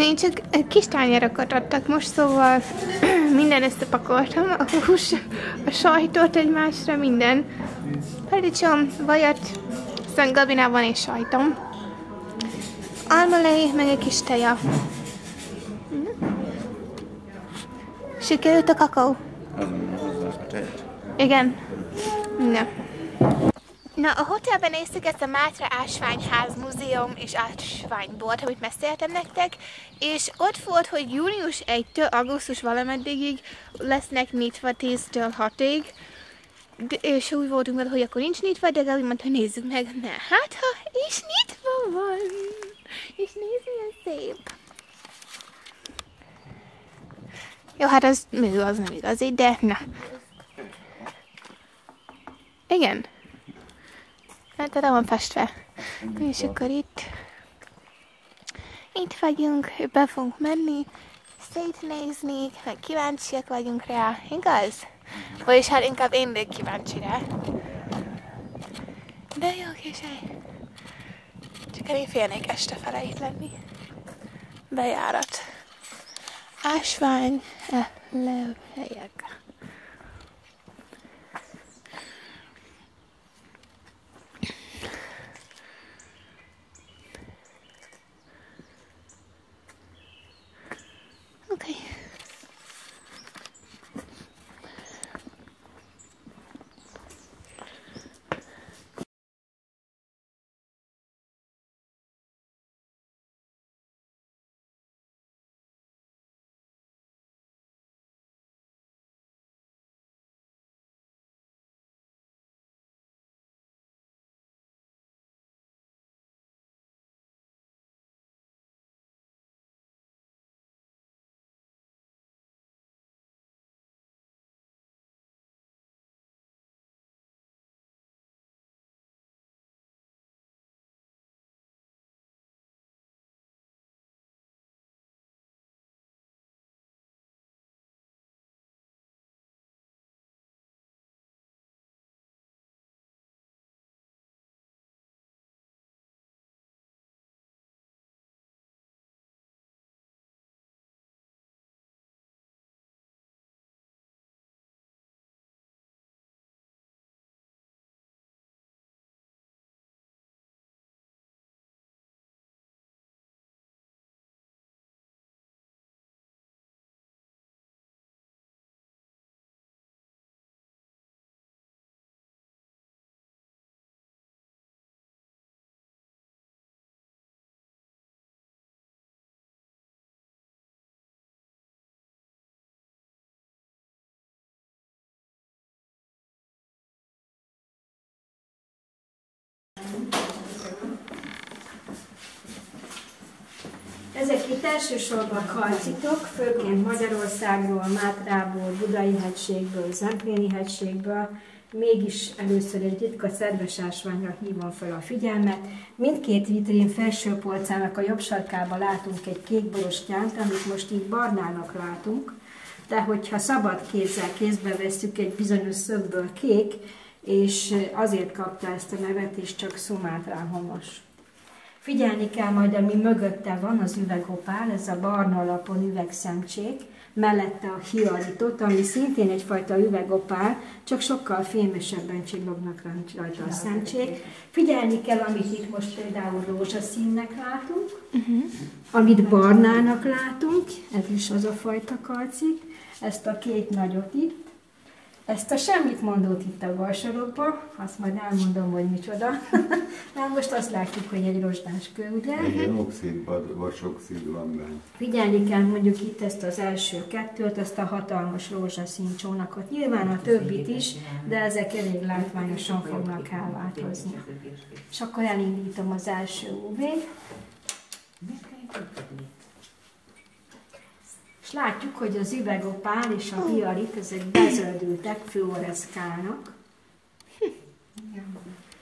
Én csak kis tányérokat adtak most, szóval minden összepakoltam, a hús, a sajtot egymásra, minden. Paradicsom, vajat, aztán Gabinában és sajtom. Almalé, meg egy kis teja. Sikerült a kakaó? Igen. Na. Na, a hotelben néztük ezt a Mátra Ásványház Múzeum és Ásványbolt, amit meséltem nektek, és ott volt, hogy június 1-től augusztus valameddigig lesznek nyitva 10-től 6-ig, de, és úgy voltunk vele, hogy akkor nincs nyitva, de Gali mondta, hogy nézzük meg. Ne, hát ha is nyitva van. És nézd, milyen szép. Jó, hát az mű, az nem igazi, de na. Igen. Hát oda van festve. És akkor itt itt vagyunk, be fogunk menni, szétnézni, meg kíváncsiak vagyunk rá, igaz? Vagyis hát inkább én még kíváncsi rá. De jó kisely. Csak én félnék este fele itt lenni. Bejárat. Ásvány, eh, levhelyek. Okay. Ezek itt elsősorban kalcitok, főként Magyarországról, Mátrából, Budai hegységből, Zempléni hegységből, mégis először egy ritka szerves ásványra hívom fel a figyelmet. Mindkét vitrín felső polcának a jobb sarkában látunk egy kék borostyánt, amit most így barnának látunk, de hogyha szabad kézzel kézbe vesszük egy bizonyos szögből kék, és azért kapta ezt a nevet, és csak szumátrán homos. Figyelni kell majd, ami mögötte van, az üvegopál, ez a barna alapon üvegszemcsék, mellette a hialitot, ami szintén egyfajta üvegopál, csak sokkal fémesebben csillognak rajta a szemcsék. Figyelni kell, amit itt most például rózsaszínnek látunk, uh-huh. amit barnának látunk, ez is az a fajta kalcik, ezt a két nagyot itt, ezt a semmit mondót itt a bal sarokba, azt majd elmondom, hogy micsoda. Már most azt látjuk, hogy egy rozsdás kő, ugye? Igen, oxid, vasoxid van benne. Figyelni kell mondjuk itt ezt az első kettőt, ezt a hatalmas rózsaszín csónakot. Nyilván a többit is, de ezek elég látványosan fognak elváltozni. És akkor elindítom az első UV-t. És látjuk, hogy az üvegopál és a hialit, ezek bezöldültek, fluoreszkálnak.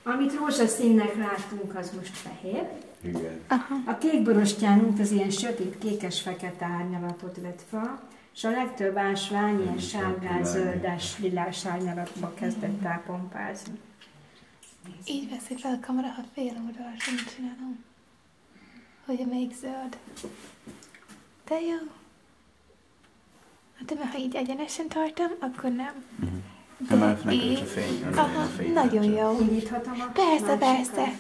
Amit rózsaszínnek láttunk, az most fehér. Igen. A kékborostyánunk az ilyen sötét kékes-fekete árnyalatot vett fel, és a legtöbb ásvány ilyen sárgás, zöldes, lilás árnyalatba kezdett elpompázni. Így veszik fel a kamera, ha fél oldalra sem csinálom. Hogy a még zöld. De jó. Hát mert ha így egyenesen tartom, akkor nem. Nem már neked így- is a fény. Aha, a fény nagyon jó. Indíthatom a Persze, persze.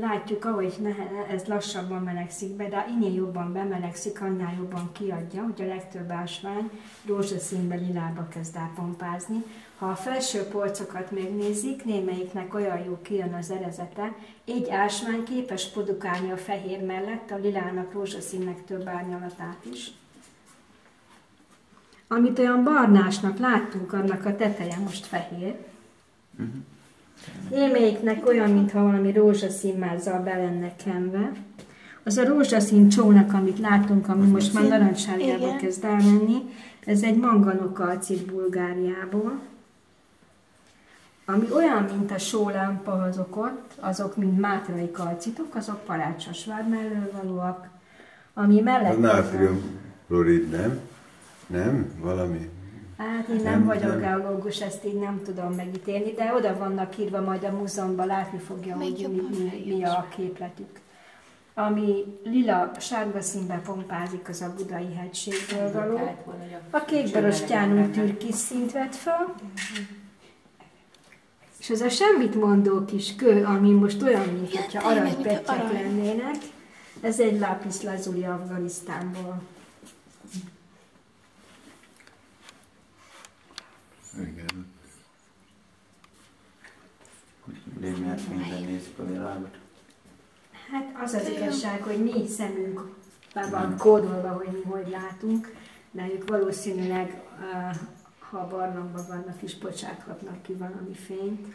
Látjuk, ahogy ez lassabban melegszik be, de minél jobban bemelegszik, annál jobban kiadja, hogy a legtöbb ásvány rózsaszínbe lilába kezd elpompázni. Ha a felső polcokat megnézik, némelyiknek olyan jó kijön az erezete, egy ásvány képes produkálni a fehér mellett a lilának rózsaszínnek több árnyalatát is. Amit olyan barnásnak láttunk, annak a teteje most fehér. Némelyiknek olyan, mintha valami rózsaszín mázal be lenne kenve. Az a rózsaszín csónak, amit látunk, ami most már narancssárgába kezd elmenni, ez egy manganokalcit Bulgáriából, ami olyan, mint a sólámpa azok ott, azok, mint mátrai kalcitok, azok parácsos vármellővalóak, ami A mellett... nátrium klorid nem? Nem? Valami? Hát én nem, Nem, vagyok nem. geológus, ezt így nem tudom megítélni, de oda vannak írva, majd a múzeumban látni fogja, Még hogy mi, mi, mi a képletük. Ami lila, sárga színben pompázik, az a budai hegységből való. A kék borostyánú türkis szint vett fel, és ez a semmit mondó kis kő, ami most olyan, mint Ja, hogyha tényleg, mint aranypettyek arany. lennének, ez egy lápis lazuli Afganisztánból. Igen. De miért minden nézik a világot? Hát az az igazság, hogy mi szemünkben van kódolva, hogy mi hogy látunk, de ők valószínűleg, ha a barlangban vannak is, bocsáthatnak ki valami fényt,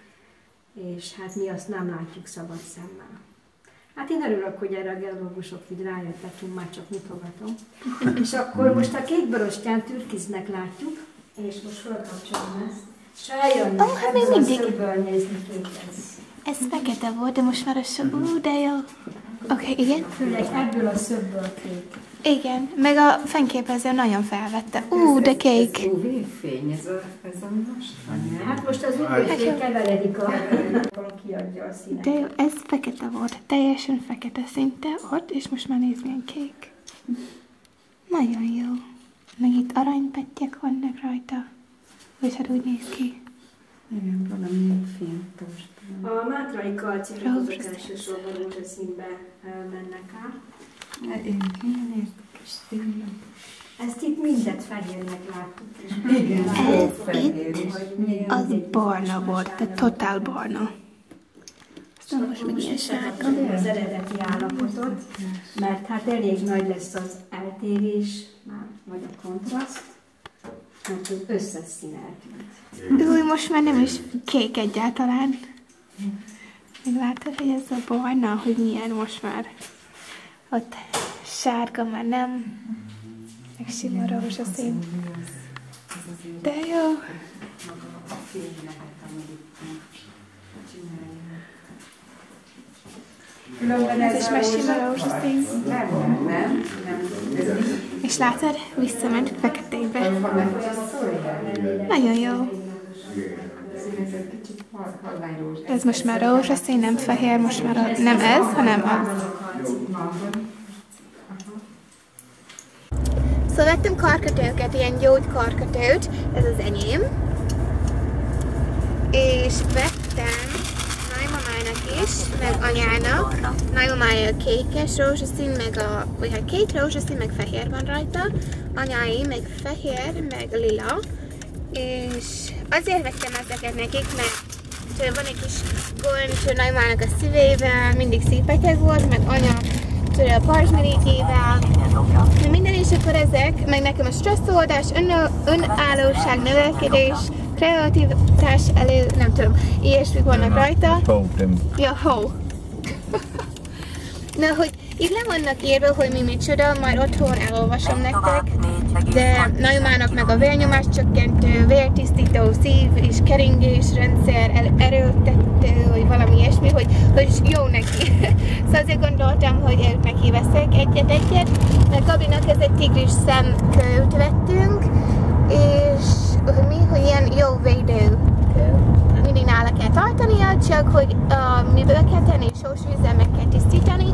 és hát mi azt nem látjuk szabad szemmel. Hát én örülök, hogy erre a geológusok így rájöttek, én már csak mutogatom. és akkor most a két borostyán türkiznek látjuk, és most felkapcsolom ezt, és eljönnek Ó, hát még mindig. nézni kékhez. Ez fekete volt, de most már a. Ú, de jó. Oké, okay, igen. Főleg ebből a szögből kék. Igen, meg a fényképező nagyon felvette. Ú, de kék. Ez UV-fény, ez a, ez a mostani. Hát most az Hát- úgy keveredik a kiadja a színet. De jó, ez fekete volt, teljesen fekete szinte ott, és most már nézd milyen kék. Nagyon jó. Meg itt aranypettyek vannak rajta. Vagy hát úgy néz ki. Igen, valami fintos. A mátrai Rózsaszín. elsősorban rózsaszínbe eh, mennek át. Igen, érdekes tényleg. Ezt itt mindet fehérnek láttuk. És Igen, Ez fehér hogy milyen Az barna volt, de árnyalat. totál barna. Aztán most meg ilyen sárga. Az eredeti állapotot, mert hát elég nagy lesz az eltérés, már, vagy a kontraszt, mert az összes szín eltűnt. Új, most már nem is kék egyáltalán. Még látod, hogy ez a barna, hogy milyen most már. Ott sárga már nem. Meg sima rózsaszín. De jó. Különben Ez is sima rózsaszín. Nem, nem. Ez? És látod, visszament feketébe. Nagyon jó. Ez. Ez most már rózsaszín, nem fehér, most már a, nem ez, hanem az. Szóval vettem karkötőket, ilyen gyógykarkötőt, ez az enyém. És vettem nagymamának is, meg anyának. Nagymamája a kékes rózsaszín, meg a, vagy hát kék rózsaszín, meg fehér van rajta. Anyái meg fehér, meg lila. És azért vettem ezeket nekik, mert tudod, van egy kis gond nagymamának a szívével, mindig szívbeteg volt, meg anya tudod, a pajzsmirigyével, minden, és akkor ezek, meg nekem a stresszoldás, ön, önállóság, növelkedés, kreativitás elő, nem tudom, ilyesmik vannak rajta. Ja, ho. Na, hogy itt le vannak írva, hogy mi micsoda, majd otthon elolvasom nektek, de nagymának meg a vérnyomás csökkentő, vértisztító, szív és keringés rendszer, erőltető, vagy valami ilyesmi, hogy, hogy jó neki. szóval azért gondoltam, hogy őt neki veszek egyet-egyet, meg Gabinak ez egy tigris szemkőt vettünk, és mi, hogy ilyen jó védő. Mindig nála kell tartania, csak hogy uh, miből kell tenni, sós vízzel meg kell tisztítani,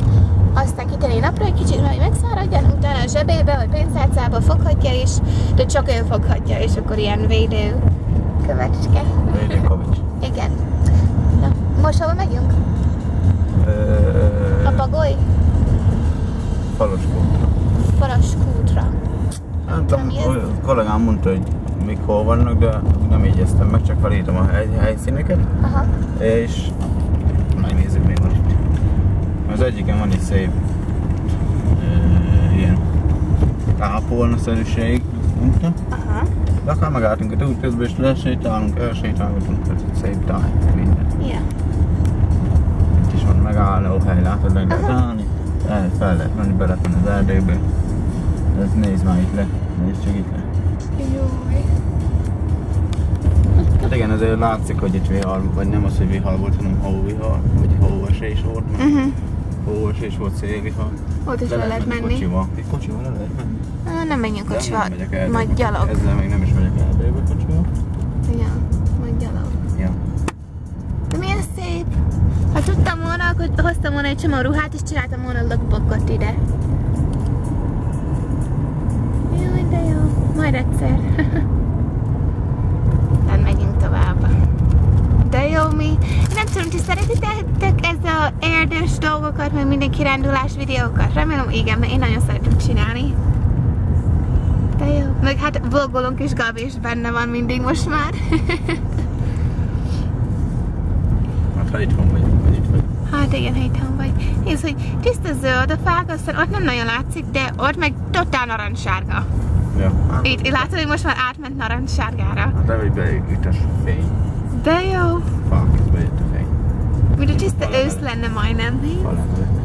aztán kitenni napra egy kicsit, hogy megszáradjon, utána a zsebébe vagy pénztárcába foghatja is, de csak ő foghatja, és akkor ilyen védő kövecske. Védőkavics. Igen. Na, most hova megyünk? A Bagoly? Falos kútra. Faras kútra. Nem tudom, Mi ez? a kollégám mondta, hogy mik hol vannak, de nem jegyeztem meg, csak felírtam a hely, helyszíneket, Aha. és megnézzük mi van itt. Az egyiken van egy szép ö, ilyen kápolna-szerűség, mondta. Aha. De akár megálltunk a út közben, és lesétálunk, elsétálgatunk, tehát egy szép táj, minden. Ja. Itt is van megálló hely, látod, meg lehet állni. El, fel lehet menni, be lehet menni az erdőbe. Ez nézd már itt le, nézd csak itt le. Júj. Hát igen, azért látszik, hogy itt vihar, vagy nem az, hogy vihar volt, hanem hóvihar, vagy hóesés volt, mert Uh-huh. hóesés volt, szélvihar. Ott is le lehet menni. Kocsival. Itt kocsival le lehet menni. Á, Nem menjünk kocsival, nem majd gyalog. Ezzel még nem is megyek erdőbe kocsival. Ja, majd gyalog. Ja. De milyen szép! Ha tudtam volna, akkor hoztam volna egy csomó ruhát, és csináltam volna lookbookot ide. Jaj, de jó. Majd egyszer. Nem megyünk tovább. De jó, mi... Nem tudom, ti szeretitek ez a erdős dolgokat, meg minden kirándulás videókat? Remélem igen, mert én nagyon szeretem csinálni. De jó. Meg hát vlogolunk is, Gabi is benne van mindig most már. Hát ha itthon vagyunk, vagy itt vagy. Hát igen, itthon vagy. Nézd, hogy tiszta zöld a fák, aztán ott nem nagyon látszik, de ott meg totál narancssárga. Ja. Itt, látod, hogy most már átment narancssárgára. hát de hogy beüt a fény. De jó. Ez bejött a fény. Mint tiszta Falemelő. ősz lenne majdnem. mi? Falemelő.